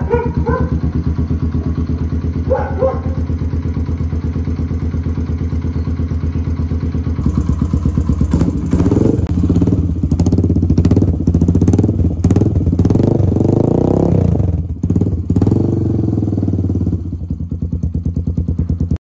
うん。